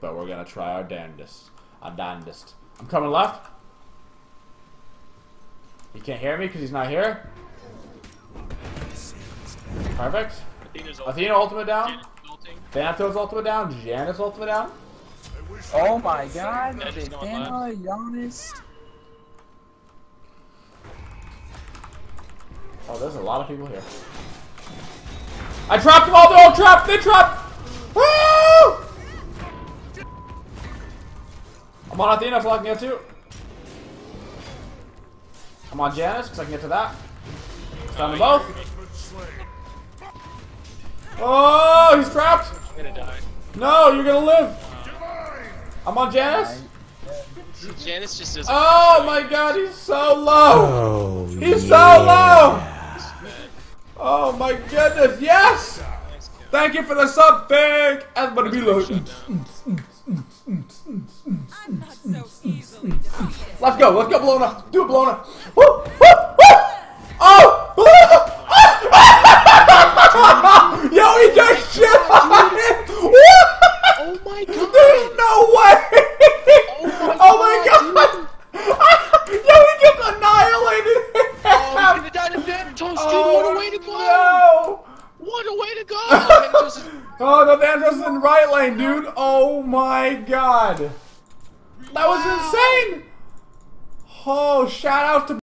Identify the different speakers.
Speaker 1: but we're gonna try our damnedest. Our damnedest. I'm coming left. He can't hear me because he's not here. Perfect.
Speaker 2: Athena's.
Speaker 1: Athena ultimate down.
Speaker 2: Janet's ulting.
Speaker 1: Thanatos ultimate down. Janus ultimate down.
Speaker 3: Oh my god,
Speaker 2: Yeah,
Speaker 3: Athena, Janus.
Speaker 1: Oh, there's a lot of people here. I trapped them all. They're all trapped. They trapped. Woo! I'm on Athena, so I can get to. I'm on Janus, because I can get to that. Down to both. Oh, he's trapped.
Speaker 2: I'm gonna die.
Speaker 1: No, you're gonna live. I'm on Janus.
Speaker 2: Janus just doesn't.
Speaker 1: Oh my god, he's so low.
Speaker 4: Oh,
Speaker 1: He's so low. Oh my goodness, yes. Thank you for the sub, Fig. Everybody be like,
Speaker 5: so
Speaker 1: let's go, let's go, Bellona. Do it, Bellona. Woo, woo, woo. Oh! Yo, he just shit on it.
Speaker 2: Oh my god!
Speaker 1: There's no way. Oh my oh god. Yo, he just annihilated him.
Speaker 2: Oh, he's gonna die to oh, Thanatos, dude! what a way to go!
Speaker 1: Oh, No.
Speaker 2: What a way to go!
Speaker 1: Oh, no, Thanos is in the right lane, dude. Oh my god. That was insane. Oh, shout out to